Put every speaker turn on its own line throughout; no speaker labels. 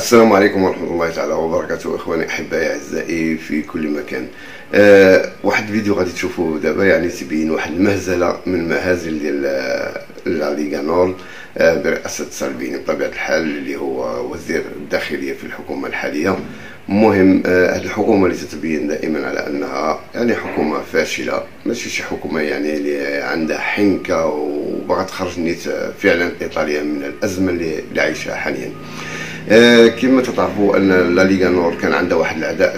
السلام عليكم ورحمة الله تعالى وبركاته إخواني أحبائي أعزائي في كل مكان. أه واحد الفيديو غادي تشوفوه دابا يعني تبين واحد المهزلة من المهازل ديال لا ليغا نور أه برئاسة سالفيني بطبيعة الحال اللي هو وزير الداخلية في الحكومة الحالية. المهم آه، هذه الحكومة اللي تتبين دائما على أنها يعني حكومة فاشلة ماشي شي حكومة يعني اللي عندها حنكة وبغات تخرج نيت فعلا إيطاليا من الأزمة اللي عايشها حاليا. آه، كما تعرفوا أن لا ليغا نور كان عندها واحد العداء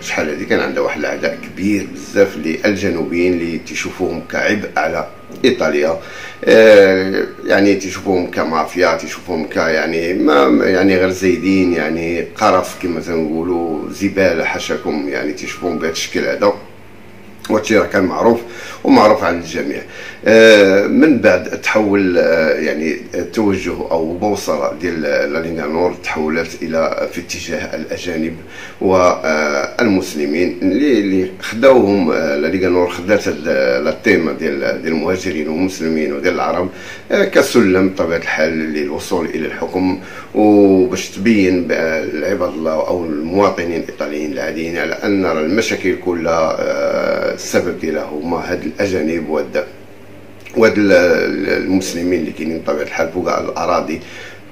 شحال هذه؟ كان عندها واحد العداء كبير بزاف للجنوبيين اللي تشوفوهم كعبء على إيطاليا. آه، يعني تشوفوهم كمافيا تشوفوهم ك يعني ما يعني غير زايدين يعني قرف كما تنقولوا زبالة حاشاكم يعني تشوفوهم بهذا الشكل هذا. وهادشي راه كان معروف ومعروف عند الجميع. آه، من بعد تحول آه، يعني التوجه أو بوصلة ديال لا نور تحولت إلى في اتجاه الأجانب والمسلمين اللي اللي خداوهم لا نور خدات لا تيما ديال ديال المهاجرين والمسلمين وديال العرب كسلم بطبيعه الحال للوصول إلى الحكم وباش تبين لعباد الله أو المواطنين الايطاليين العاديين على ان المشاكل كلها السبب ديالها هما هاد الاجانب وهاد وهاد المسلمين اللي كاينين بطبيعه الحال فوق الاراضي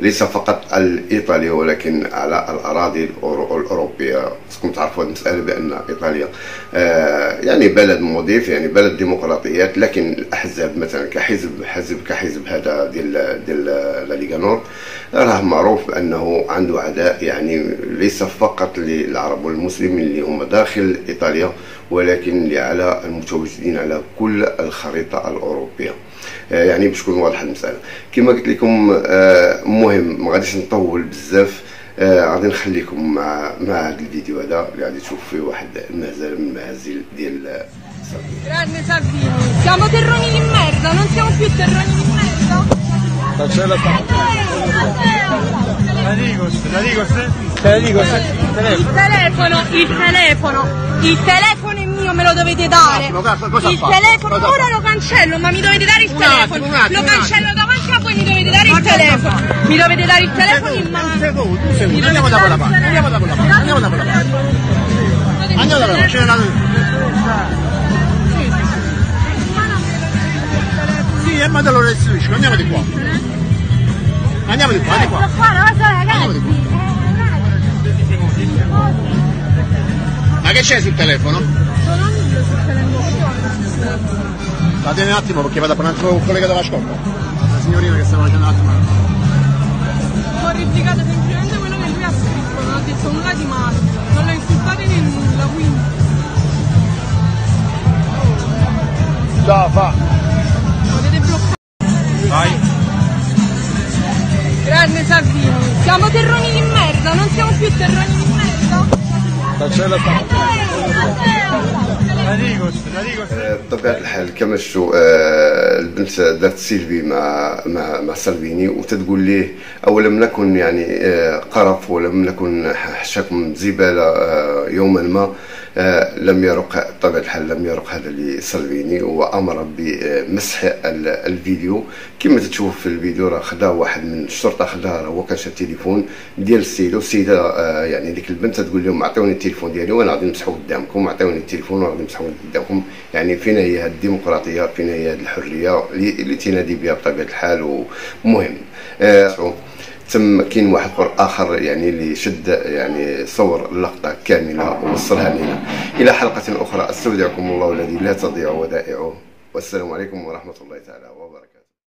ليس فقط الإيطالية ولكن على الأراضي الأوروبية. خصكم تعرفوا المسألة بأن إيطاليا آه يعني بلد مضيف يعني بلد ديمقراطيات لكن الأحزاب مثلا كحزب حزب كحزب هذا ديال ديال لا ليغا راه معروف بأنه عنده عداء يعني ليس فقط للعرب والمسلمين اللي هم داخل إيطاليا ولكن على المتواجدين على كل الخريطة الأوروبية. يعني باش تكون واضحه المسألة. كما قلت لكم آه، مهم ما غاديش نطول بزاف. آه غادي نخليكم مع مع هذا الفيديو هذا اللي غادي تشوف فيه واحد المهزله من المهازل ديال
Grande Salvini, siamo terroni di merda, non siamo più terroni di merda.
Cancella La dico, la dico, te la dico,
il telefono, il telefono, il telefono. Mio, me lo dovete dare. Il telefono, ora lo cancello, ma mi dovete dare il telefono. Lo cancello davanti a voi, mi dovete dare il telefono. Mi dovete dare il telefono in mano.
Andiamo da quella parte, andiamo da quella parte, andiamo da quella parte. Andiamo da quella parte, c'è una... Sì, e ma te lo restituisco, andiamo di qua. Andiamo di qua, di qua. Andiamo di qua. Ma che c'è sul telefono?
Telefono.
State un attimo perché vado a prendere un altro collega della scorta. La signorina che stava facendo un attimo.
Ho replicato semplicemente quello che lui ha scritto, non ho detto nulla di male, non l'ho insultato né nulla, quindi.
Da, fa.
Potete bloccare.
Vai.
Grande Salvini, siamo terroni di merda, non siamo più terroni di merda.
Cancella
بطبيعه الحال كما شفتوا البنت دارت سيلفي مع مع مع سالفيني وتتقول ليه أو لم نكن يعني قرف ولم نكن حشاكم زبالة يوما ما. آه، لم يرق بطبيعه الحال لم يرق هذا لسالفيني وأمر بمسح الفيديو. كما تشوف في الفيديو راه خدا واحد من الشرطة خداه هو كان شاد التليفون ديال السيدة. والسيدة آه، يعني ديك البنت تقول لهم عطيوني التليفون ديالي وأنا غادي نمسحو قدامكم عطيوني التليفون وأنا غادي نمسحو قدامكم. يعني فين هي هذه الديمقراطية؟ فين هي هذه الحرية؟ اللي تنادي بها بطبيعة الحال. ومهم آه تم كاين واحد آخر يعني اللي شد يعني صور اللقطة كاملة ووصلها لنا إلى حلقة أخرى أستودعكم الله الذي لا تضيع ودائعه. والسلام عليكم ورحمة الله تعالى